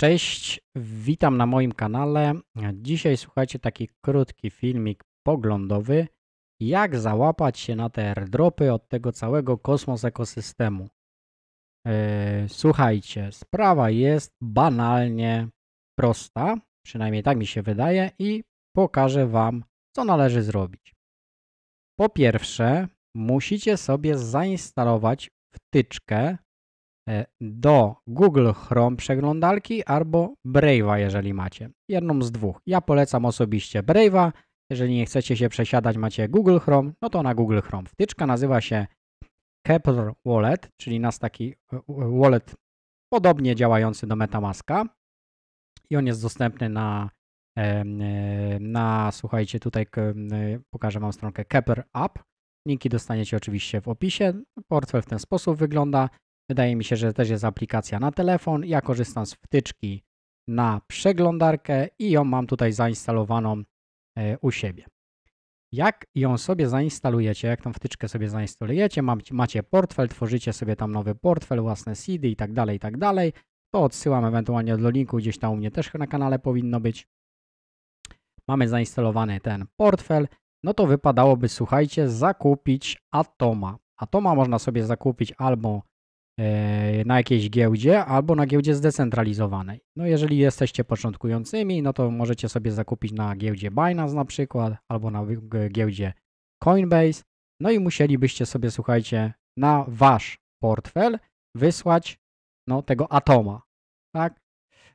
Cześć, witam na moim kanale. Dzisiaj słuchajcie taki krótki filmik poglądowy, jak załapać się na te airdropy od tego całego kosmos ekosystemu. Yy, słuchajcie, sprawa jest banalnie prosta, przynajmniej tak mi się wydaje i pokażę Wam, co należy zrobić. Po pierwsze, musicie sobie zainstalować wtyczkę E, do Google Chrome przeglądarki albo Brave'a, jeżeli macie. Jedną z dwóch. Ja polecam osobiście Brave'a. Jeżeli nie chcecie się przesiadać, macie Google Chrome, no to na Google Chrome. Wtyczka nazywa się Kepler Wallet, czyli nas taki e, wallet podobnie działający do Metamaska. I on jest dostępny na, e, na słuchajcie, tutaj pokażę Wam stronkę Kepler App. Linki dostaniecie oczywiście w opisie. Portfel w ten sposób wygląda. Wydaje mi się, że też jest aplikacja na telefon. Ja korzystam z wtyczki na przeglądarkę i ją mam tutaj zainstalowaną e, u siebie. Jak ją sobie zainstalujecie, jak tą wtyczkę sobie zainstalujecie, macie portfel, tworzycie sobie tam nowy portfel, własne seedy i tak dalej, i tak dalej, to odsyłam ewentualnie do linku, gdzieś tam u mnie też na kanale powinno być. Mamy zainstalowany ten portfel, no to wypadałoby, słuchajcie, zakupić Atoma. Atoma można sobie zakupić albo na jakiejś giełdzie albo na giełdzie zdecentralizowanej. No jeżeli jesteście początkującymi, no to możecie sobie zakupić na giełdzie Binance na przykład albo na giełdzie Coinbase. No i musielibyście sobie, słuchajcie, na wasz portfel wysłać no, tego atoma, tak?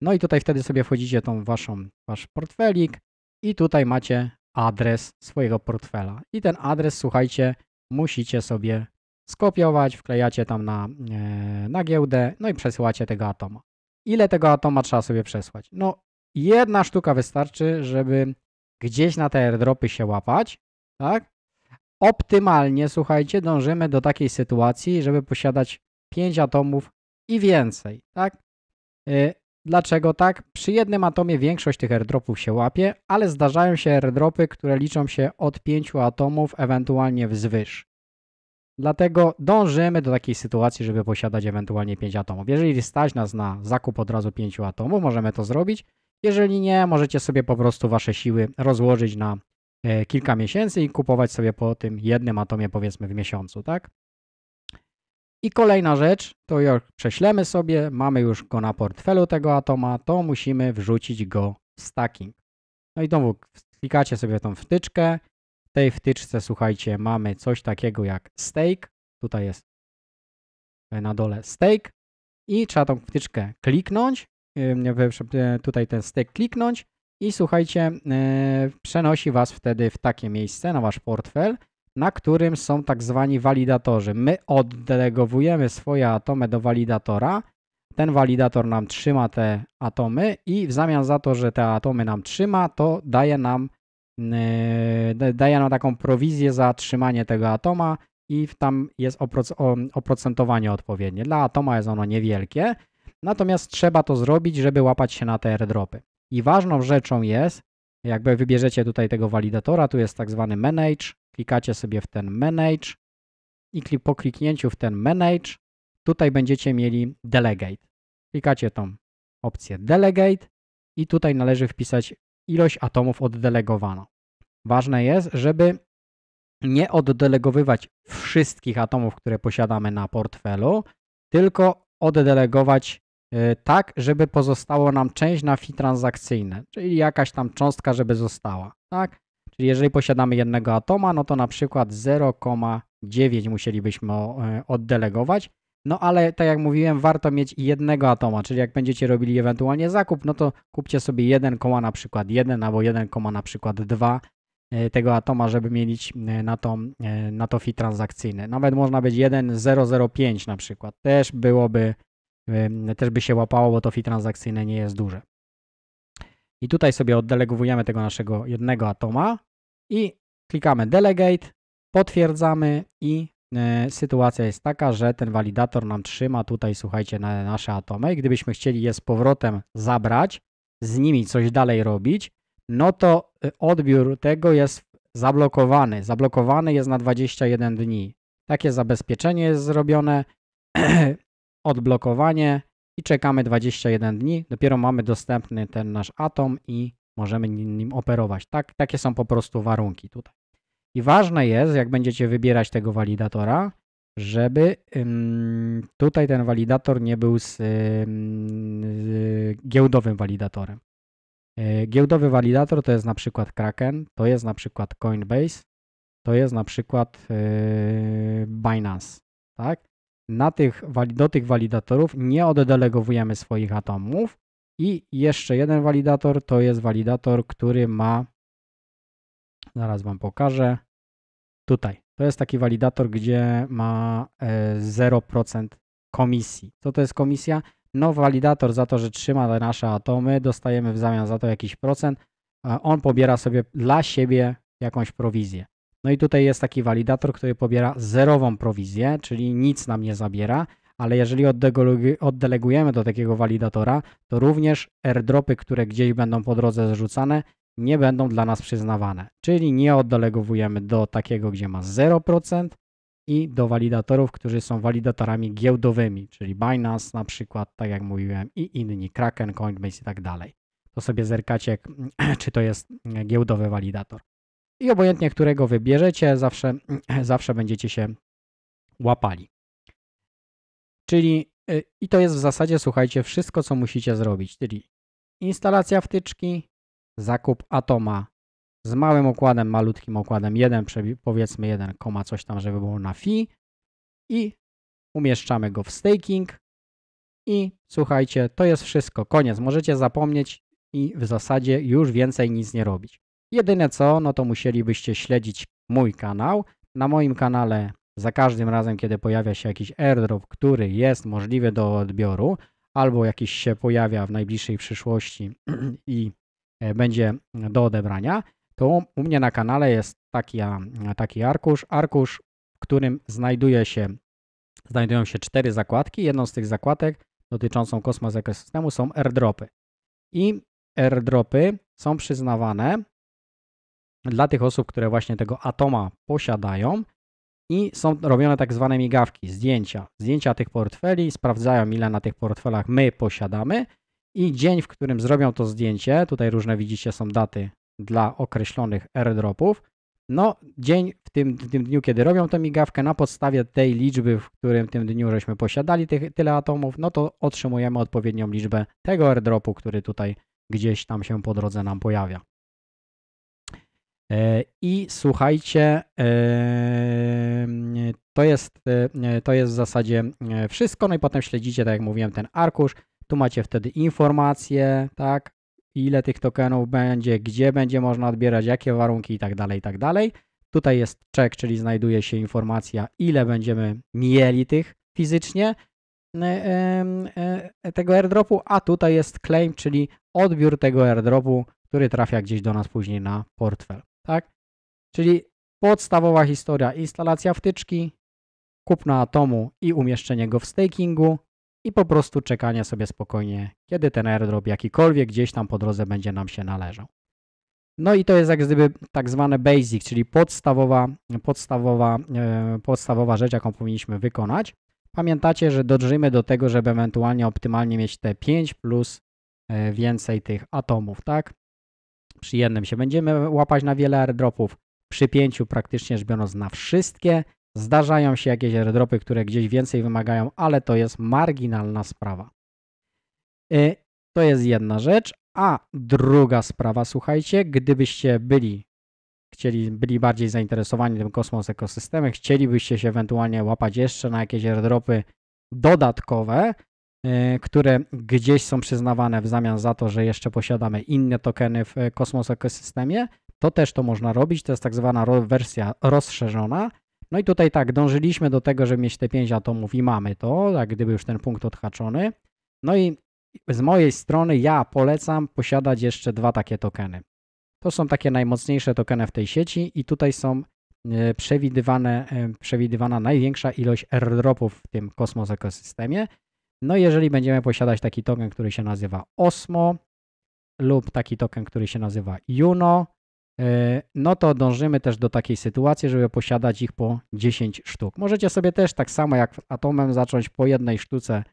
No i tutaj wtedy sobie wchodzicie tą waszą, wasz portfelik i tutaj macie adres swojego portfela. I ten adres, słuchajcie, musicie sobie skopiować, wklejacie tam na, e, na giełdę, no i przesyłacie tego atoma. Ile tego atoma trzeba sobie przesłać? No, jedna sztuka wystarczy, żeby gdzieś na te airdropy się łapać, tak? Optymalnie, słuchajcie, dążymy do takiej sytuacji, żeby posiadać 5 atomów i więcej, tak? E, dlaczego tak? Przy jednym atomie większość tych airdropów się łapie, ale zdarzają się airdropy, które liczą się od 5 atomów, ewentualnie wzwyż. Dlatego dążymy do takiej sytuacji, żeby posiadać ewentualnie 5 atomów. Jeżeli stać nas na zakup od razu 5 atomów, możemy to zrobić. Jeżeli nie, możecie sobie po prostu wasze siły rozłożyć na e, kilka miesięcy i kupować sobie po tym jednym atomie powiedzmy w miesiącu, tak? I kolejna rzecz, to jak prześlemy sobie, mamy już go na portfelu tego atoma, to musimy wrzucić go w stacking. No i znowu klikacie sobie tą wtyczkę, tej wtyczce, słuchajcie, mamy coś takiego jak stake. Tutaj jest e, na dole stake i trzeba tą wtyczkę kliknąć. E, tutaj ten stake kliknąć i słuchajcie, e, przenosi Was wtedy w takie miejsce na Wasz portfel, na którym są tak zwani walidatorzy. My oddelegowujemy swoje atomy do walidatora. Ten walidator nam trzyma te atomy i w zamian za to, że te atomy nam trzyma, to daje nam daje nam taką prowizję za trzymanie tego atoma i tam jest oprocentowanie odpowiednie. Dla atoma jest ono niewielkie, natomiast trzeba to zrobić, żeby łapać się na te airdropy. I ważną rzeczą jest, jakby wybierzecie tutaj tego walidatora, tu jest tak zwany manage, klikacie sobie w ten manage i po kliknięciu w ten manage, tutaj będziecie mieli delegate. Klikacie tą opcję delegate i tutaj należy wpisać ilość atomów oddelegowano. Ważne jest, żeby nie oddelegowywać wszystkich atomów, które posiadamy na portfelu, tylko oddelegować y, tak, żeby pozostało nam część na fi transakcyjne, czyli jakaś tam cząstka, żeby została, tak? Czyli jeżeli posiadamy jednego atoma, no to na przykład 0,9 musielibyśmy y, oddelegować, no ale tak jak mówiłem, warto mieć jednego atoma, czyli jak będziecie robili ewentualnie zakup, no to kupcie sobie 1, na przykład 1 albo 1, na przykład 2 e, tego atoma, żeby mieć e, na to, e, na to transakcyjny. Nawet można być 1,005 na przykład. Też byłoby, też by się łapało, bo to fit transakcyjne nie jest duże. I tutaj sobie oddelegowujemy tego naszego jednego atoma i klikamy delegate, potwierdzamy i sytuacja jest taka, że ten walidator nam trzyma tutaj, słuchajcie, na nasze atomy i gdybyśmy chcieli je z powrotem zabrać, z nimi coś dalej robić, no to e, odbiór tego jest zablokowany. Zablokowany jest na 21 dni. Takie zabezpieczenie jest zrobione, odblokowanie i czekamy 21 dni. Dopiero mamy dostępny ten nasz atom i możemy nim operować. Tak, takie są po prostu warunki tutaj. I ważne jest, jak będziecie wybierać tego walidatora, żeby tutaj ten walidator nie był z, z giełdowym walidatorem. E, giełdowy walidator to jest na przykład Kraken, to jest na przykład Coinbase, to jest na przykład e, Binance. Tak? Na tych, do tych walidatorów nie oddelegowujemy swoich atomów. I jeszcze jeden walidator to jest walidator, który ma, zaraz Wam pokażę, tutaj. To jest taki walidator, gdzie ma 0% e, komisji. Co to jest komisja? No, walidator za to, że trzyma nasze atomy, dostajemy w zamian za to jakiś procent, on pobiera sobie dla siebie jakąś prowizję. No i tutaj jest taki walidator, który pobiera zerową prowizję, czyli nic nam nie zabiera, ale jeżeli oddelegujemy do takiego walidatora, to również airdropy, które gdzieś będą po drodze zrzucane, nie będą dla nas przyznawane. Czyli nie oddelegowujemy do takiego, gdzie ma 0% i do walidatorów, którzy są walidatorami giełdowymi, czyli Binance na przykład, tak jak mówiłem, i inni, Kraken, Coinbase i tak dalej. To sobie zerkacie, czy to jest giełdowy walidator. I obojętnie, którego wybierzecie, zawsze, zawsze będziecie się łapali. Czyli y, i to jest w zasadzie, słuchajcie, wszystko, co musicie zrobić, czyli instalacja wtyczki, zakup atoma z małym układem, malutkim układem 1, powiedzmy 1, coś tam, żeby było na fi i umieszczamy go w staking i słuchajcie, to jest wszystko, koniec. Możecie zapomnieć i w zasadzie już więcej nic nie robić. Jedyne co, no to musielibyście śledzić mój kanał. Na moim kanale za każdym razem, kiedy pojawia się jakiś airdrop, który jest możliwy do odbioru, albo jakiś się pojawia w najbliższej przyszłości i będzie do odebrania, to u mnie na kanale jest taki, taki arkusz, arkusz, w którym znajduje się, znajdują się cztery zakładki. Jedną z tych zakładek dotyczącą kosmos ekosystemu są airdropy. I airdropy są przyznawane dla tych osób, które właśnie tego atoma posiadają i są robione tak zwane migawki, zdjęcia. Zdjęcia tych portfeli, sprawdzają ile na tych portfelach my posiadamy i dzień, w którym zrobią to zdjęcie, tutaj różne widzicie są daty dla określonych airdropów, no dzień w tym, w tym dniu, kiedy robią tę migawkę, na podstawie tej liczby, w którym tym dniu żeśmy posiadali tych, tyle atomów, no to otrzymujemy odpowiednią liczbę tego airdropu, który tutaj gdzieś tam się po drodze nam pojawia. E, I słuchajcie, e, to jest, e, to jest w zasadzie wszystko. No i potem śledzicie, tak jak mówiłem, ten arkusz. Tu macie wtedy informacje, tak, ile tych tokenów będzie, gdzie będzie można odbierać, jakie warunki i tak dalej, i tak dalej. Tutaj jest check, czyli znajduje się informacja, ile będziemy mieli tych fizycznie tego airdropu, a tutaj jest claim, czyli odbiór tego airdropu, który trafia gdzieś do nas później na portfel tak? Czyli podstawowa historia, instalacja wtyczki, kupno atomu i umieszczenie go w stakingu i po prostu czekanie sobie spokojnie, kiedy ten airdrop jakikolwiek gdzieś tam po drodze będzie nam się należał. No i to jest jak gdyby tak zwane basic, czyli podstawowa, podstawowa, e, podstawowa rzecz, jaką powinniśmy wykonać. Pamiętacie, że dążymy do tego, żeby ewentualnie optymalnie mieć te 5 plus e, więcej tych atomów, tak? Przy jednym się będziemy łapać na wiele airdropów, przy pięciu praktycznie rzecz biorąc na wszystkie. Zdarzają się jakieś airdropy, które gdzieś więcej wymagają, ale to jest marginalna sprawa. Y, to jest jedna rzecz. A druga sprawa, słuchajcie, gdybyście byli, chcieli, byli bardziej zainteresowani tym kosmos ekosystemem, chcielibyście się ewentualnie łapać jeszcze na jakieś airdropy dodatkowe, Y, które gdzieś są przyznawane w zamian za to, że jeszcze posiadamy inne tokeny w Cosmos ekosystemie, to też to można robić. To jest tak zwana wersja rozszerzona. No i tutaj tak, dążyliśmy do tego, żeby mieć te 5 atomów i mamy to, jak gdyby już ten punkt odhaczony. No i z mojej strony ja polecam posiadać jeszcze dwa takie tokeny. To są takie najmocniejsze tokeny w tej sieci i tutaj są y, przewidywane, y, przewidywana największa ilość airdropów w tym Cosmos ekosystemie. No jeżeli będziemy posiadać taki token, który się nazywa Osmo lub taki token, który się nazywa Juno, e, no to dążymy też do takiej sytuacji, żeby posiadać ich po 10 sztuk. Możecie sobie też tak samo jak Atomem zacząć po jednej sztuce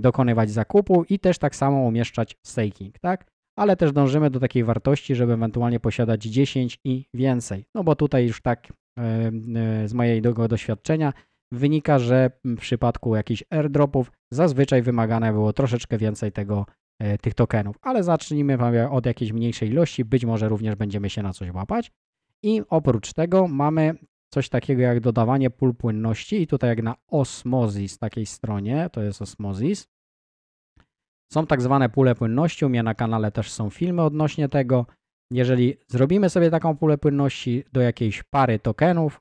dokonywać zakupu i też tak samo umieszczać staking, tak? Ale też dążymy do takiej wartości, żeby ewentualnie posiadać 10 i więcej. No bo tutaj już tak y, y, z mojego doświadczenia wynika, że w przypadku jakichś airdropów zazwyczaj wymagane było troszeczkę więcej tego, tych tokenów. Ale zacznijmy od jakiejś mniejszej ilości, być może również będziemy się na coś łapać. I oprócz tego mamy coś takiego jak dodawanie pól płynności i tutaj jak na Osmosis takiej stronie, to jest Osmosis, są tak zwane pule płynności, u mnie na kanale też są filmy odnośnie tego. Jeżeli zrobimy sobie taką pulę płynności do jakiejś pary tokenów,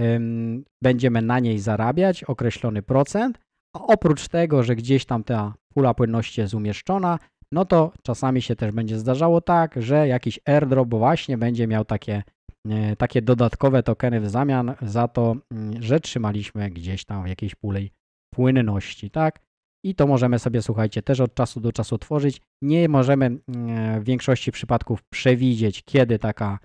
ym, będziemy na niej zarabiać określony procent, a oprócz tego, że gdzieś tam ta pula płynności jest umieszczona, no to czasami się też będzie zdarzało tak, że jakiś airdrop właśnie będzie miał takie E, takie dodatkowe tokeny w zamian za to, mm, że trzymaliśmy gdzieś tam w jakiejś puli płynności, tak? I to możemy sobie, słuchajcie, też od czasu do czasu tworzyć. Nie możemy mm, w większości przypadków przewidzieć, kiedy taka,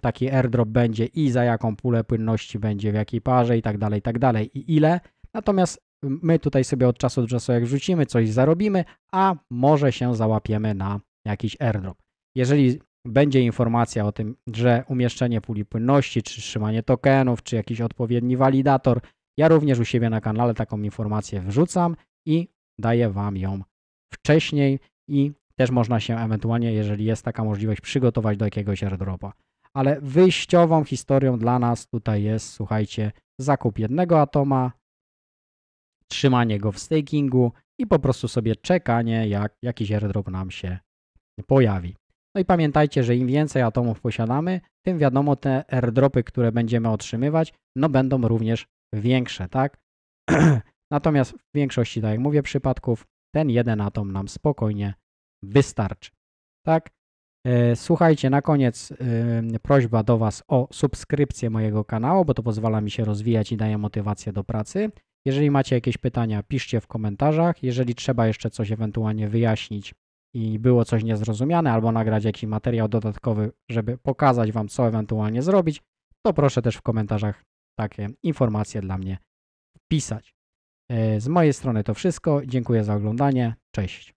taki airdrop będzie i za jaką pulę płynności będzie, w jakiej parze i tak dalej, i tak dalej, i ile. Natomiast my tutaj sobie od czasu do czasu, jak rzucimy, coś zarobimy, a może się załapiemy na jakiś airdrop. Jeżeli będzie informacja o tym, że umieszczenie puli płynności, czy trzymanie tokenów, czy jakiś odpowiedni walidator. Ja również u siebie na kanale taką informację wrzucam i daję Wam ją wcześniej i też można się ewentualnie, jeżeli jest taka możliwość, przygotować do jakiegoś airdropa. Ale wyjściową historią dla nas tutaj jest, słuchajcie, zakup jednego atoma, trzymanie go w stakingu i po prostu sobie czekanie, jak jakiś airdrop nam się pojawi. No i pamiętajcie, że im więcej atomów posiadamy, tym wiadomo te airdropy, które będziemy otrzymywać, no będą również większe, tak? Natomiast w większości, tak jak mówię, przypadków ten jeden atom nam spokojnie wystarczy, tak? E, słuchajcie, na koniec yy, prośba do Was o subskrypcję mojego kanału, bo to pozwala mi się rozwijać i daje motywację do pracy. Jeżeli macie jakieś pytania, piszcie w komentarzach. Jeżeli trzeba jeszcze coś ewentualnie wyjaśnić, i było coś niezrozumiane, albo nagrać jakiś materiał dodatkowy, żeby pokazać Wam, co ewentualnie zrobić, to proszę też w komentarzach takie informacje dla mnie pisać. E, z mojej strony to wszystko. Dziękuję za oglądanie. Cześć.